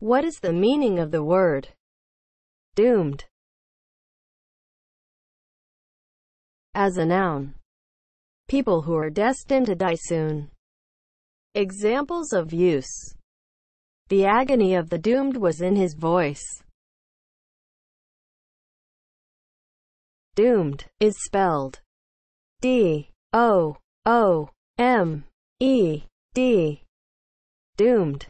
What is the meaning of the word doomed as a noun? People who are destined to die soon. Examples of use. The agony of the doomed was in his voice. Doomed is spelled D O O M E D. Doomed